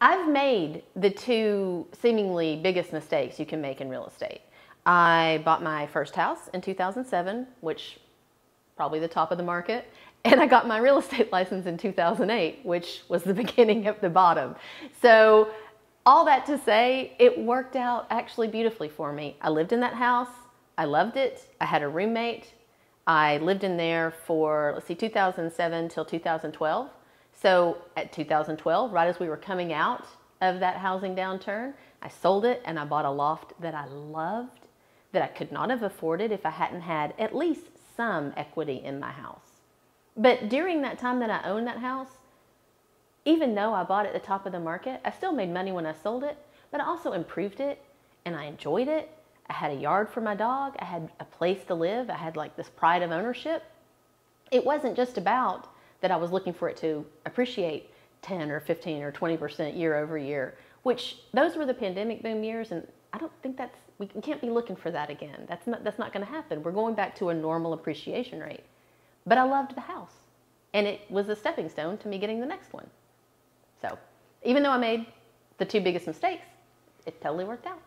I've made the two seemingly biggest mistakes you can make in real estate. I bought my first house in 2007, which probably the top of the market, and I got my real estate license in 2008, which was the beginning of the bottom. So, all that to say, it worked out actually beautifully for me. I lived in that house. I loved it. I had a roommate. I lived in there for, let's see, 2007 till 2012. So at 2012, right as we were coming out of that housing downturn, I sold it and I bought a loft that I loved, that I could not have afforded if I hadn't had at least some equity in my house. But during that time that I owned that house, even though I bought it at the top of the market, I still made money when I sold it, but I also improved it and I enjoyed it. I had a yard for my dog, I had a place to live, I had like this pride of ownership. It wasn't just about that I was looking for it to appreciate 10 or 15 or 20% year over year, which those were the pandemic boom years. And I don't think that's, we can't be looking for that again. That's not, that's not going to happen. We're going back to a normal appreciation rate. But I loved the house and it was a stepping stone to me getting the next one. So even though I made the two biggest mistakes, it totally worked out.